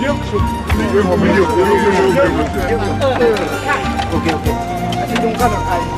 Okay, okay. I think don't cut